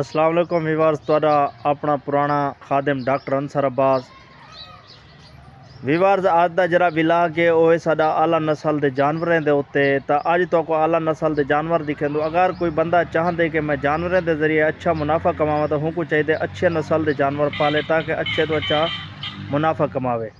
ਅਸਲਾਮ ਵਾਲੇਕੁਮ viewers ਤੁਹਾਡਾ ਆਪਣਾ ਪੁਰਾਣਾ ਖਾਦਮ ਡਾਕਟਰ ਅਨਸਰ ਅਬਾਸ ਵੀਵਰਸ ਅੱਜ ਦਾ ਜਿਹੜਾ ਵਿਲਾਗ ਹੈ ਉਹ ਹੈ ਸਾਡਾ ਆਲਾ ਨਸਲ ਦੇ ਜਾਨਵਰਾਂ ਦੇ ਉੱਤੇ ਤਾਂ ਅੱਜ ਤੋਂ ਕੋ ਆਲਾ ਨਸਲ ਦੇ ਜਾਨਵਰ ਦਿਖੇਂਦੋ ਅਗਰ ਕੋਈ ਬੰਦਾ ਚਾਹਦੇ ਕਿ ਮੈਂ ਜਾਨਵਰਾਂ ਦੇ ਜ਼ਰੀਏ ਅੱਛਾ ਮੁਨਾਫਾ ਕਮਾਵਾਂ ਤਾਂ ਹੁਕੂ ਚਾਹੀਦੇ ਅੱਛੇ ਨਸਲ ਦੇ ਜਾਨਵਰ ਪਾਲੇ ਤਾਂ ਕਿ ਅੱਛੇ ਤੋਂ ਅੱਛਾ मुनाफा कमावे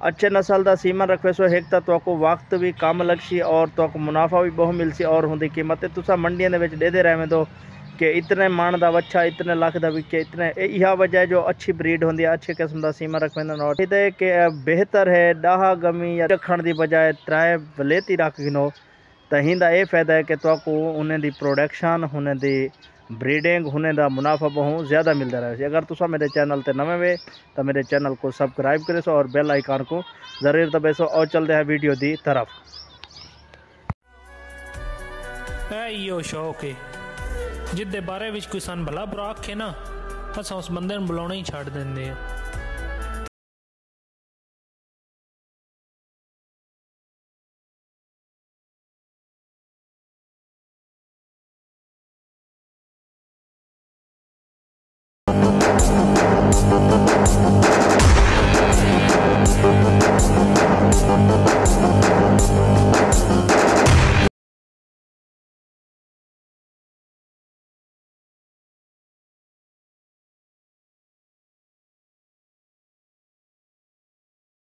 अच्छे नस्ल का सीमन रखे सो एक तो तो वक्त भी कम लगसी और तो मुनाफा भी बहुत मिलसी और होंगी कीमत तुसा मंडियों के देते रहे तो कि इतने मन का वच्छा इतने लख का विके इतने यह वजह है जो अच्छी ब्रीड होंगी अच्छे किस्म का सीमन रखवेंदे कि बेहतर है डाह गमी या रखने की बजाय त्राए वलेती रख गिनो तो हिंदा यह फायदा है कि तो उन्हें प्रोडक्शन उन्हें ब्रीडिंग होने का मुनाफा बहुत ज़्यादा मिलता रहे अगर तुसा मेरे चैनल ते नवे वे तो मेरे चैनल को सब्सक्राइब करे सो और बेल आइकन को ज़रूर दबे सो और चलते हैं वीडियो की तरफ ਇਹੋ ਸ਼ੌਕ ਏ ਜਿੱਦੇ ਬਾਰੇ ਵਿੱਚ ਕੋਈ ਸਾਨੂੰ ਭਲਾ ਬੁਰਾ ਆਖੇ ਨਾ ਅਸਾਂ ਉਸ ਬੰਦੇ ਨੂੰ ਬੁਲਾਉਣਾ ਹੀ ਛੱਡ ਦਿੰਦੇ ਆ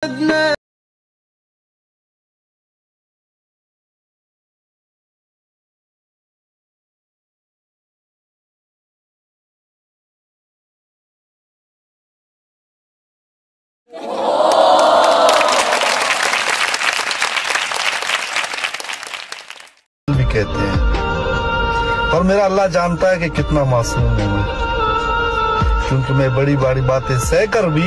भी कहते हैं। और मेरा अल्लाह जानता है कि कितना मासूम हूँ क्योंकि मैं बड़ी बड़ी बातें सह कर भी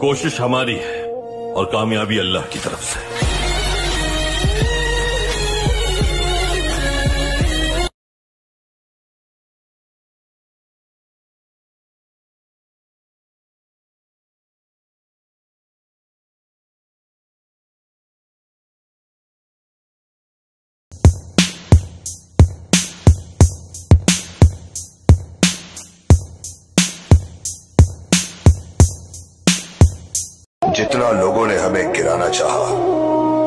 कोशिश हमारी है और कामयाबी अल्लाह की तरफ से जितना लोगों ने हमें गिराना चाहा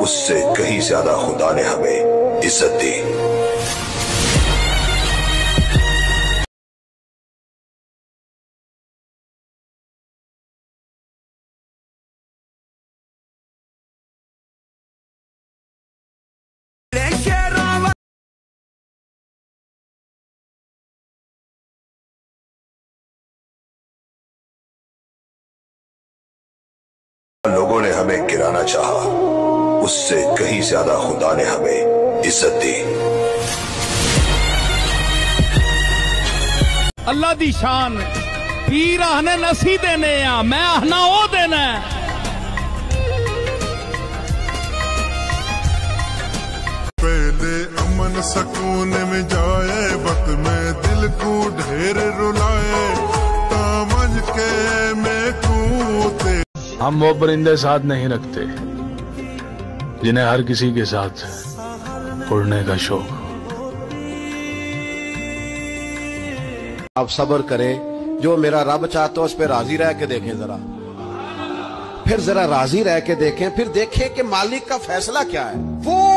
उससे कहीं ज़्यादा खुदा ने हमें इज़्ज़त दी। हमें गिराना चाहा। उससे कहीं ज़्यादा खुदा ने हमें इज़्ज़त दी। अल्लाह दी शान। पीर आने नसी देने आ मैं आना वो देना। है पहले अमन सकून में जाए बत में दिल को ढेर रुलाए। के मैं तू हम वो परिंदे साथ नहीं रखते, जिन्हें हर किसी के साथ उड़ने का शौक आप सब्र करें, जो मेरा रब चाहता है उस पर राज़ी रह के देखें जरा। फिर जरा राज़ी रह के देखें, फिर देखें कि मालिक का फैसला क्या है। वो